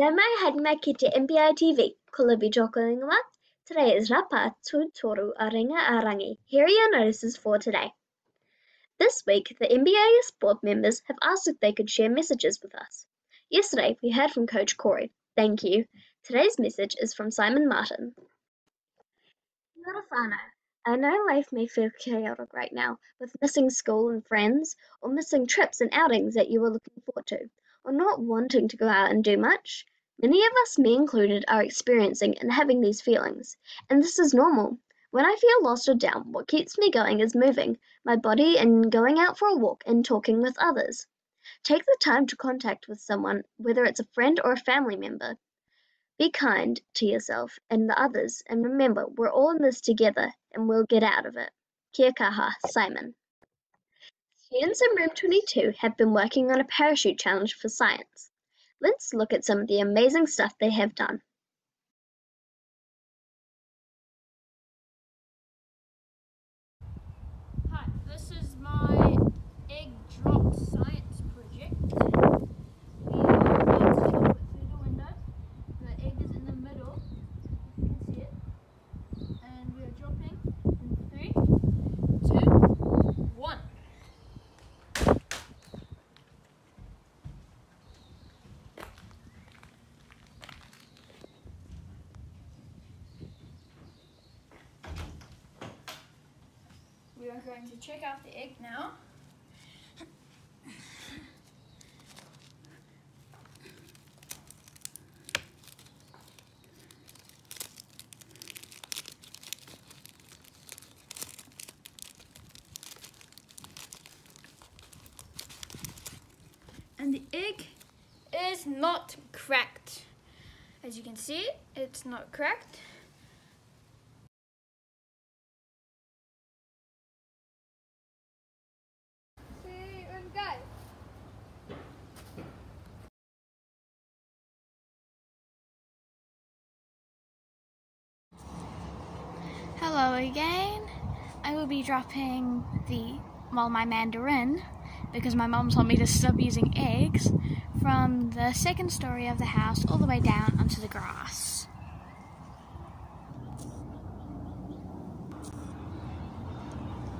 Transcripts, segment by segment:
Nau mai ki te MBI TV, ko Libby Today is Rapa Tūtoru a Ringa a Rangi. Here are your notices for today. This week, the MBIS board members have asked if they could share messages with us. Yesterday, we heard from Coach Corey. Thank you. Today's message is from Simon Martin. I know life may feel chaotic right now, with missing school and friends, or missing trips and outings that you were looking forward to, or not wanting to go out and do much. Many of us, me included, are experiencing and having these feelings, and this is normal. When I feel lost or down, what keeps me going is moving my body and going out for a walk and talking with others. Take the time to contact with someone, whether it's a friend or a family member. Be kind to yourself and the others, and remember, we're all in this together and we'll get out of it. Kia kaha, Simon. Students in room 22 have been working on a parachute challenge for science. Let's look at some of the amazing stuff they have done. Hi, this is my egg drop science project. We are about to drop it through the window. The egg is in the middle, if you can see it. And we are dropping in three, two, one. We are going to check out the egg now. And the egg is not cracked. As you can see, it's not cracked. See and go. Hello again. I will be dropping the well my mandarin because my mom told me to stop using eggs from the second story of the house all the way down onto the grass.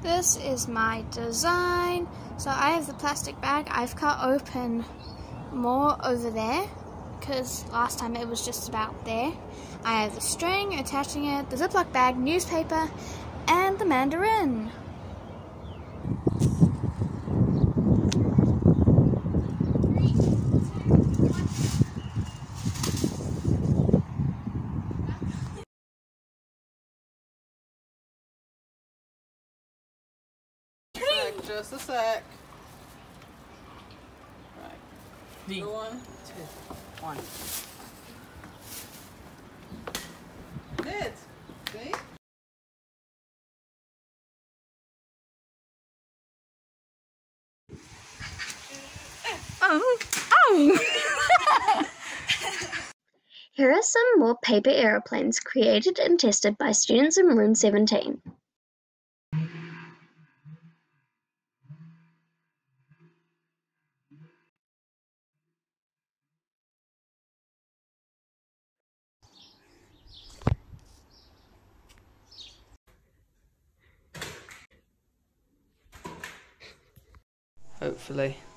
This is my design. So I have the plastic bag. I've cut open more over there because last time it was just about there. I have the string attaching it, the Ziploc bag, newspaper, and the mandarin. Just a sec. Right. Go on. two, one. Good. See? Oh, oh. Here are some more paper aeroplanes created and tested by students in room 17. Hopefully.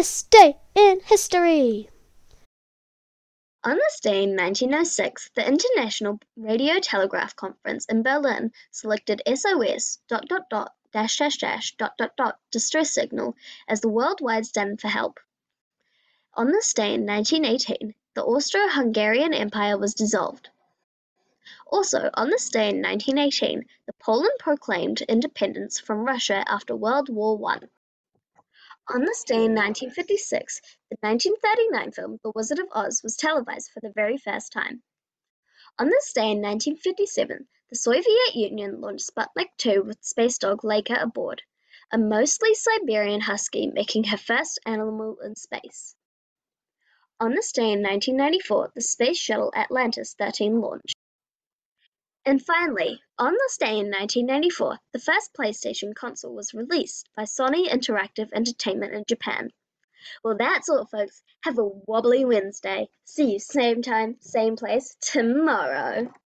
This day in history. On this day in 1906, the International Radio Telegraph Conference in Berlin selected SOS dot dot dot dash dash dash dot dot dot distress signal as the worldwide standard for help. On this day in 1918, the Austro-Hungarian Empire was dissolved. Also, on this day in 1918, the Poland proclaimed independence from Russia after World War One. On this day in 1956, the 1939 film The Wizard of Oz was televised for the very first time. On this day in 1957, the Soviet Union launched Sputnik 2 with space dog Laika aboard, a mostly Siberian husky making her first animal in space. On this day in 1994, the Space Shuttle Atlantis 13 launched. And finally, on this day in 1994, the first PlayStation console was released by Sony Interactive Entertainment in Japan. Well, that's all, folks. Have a wobbly Wednesday. See you same time, same place tomorrow.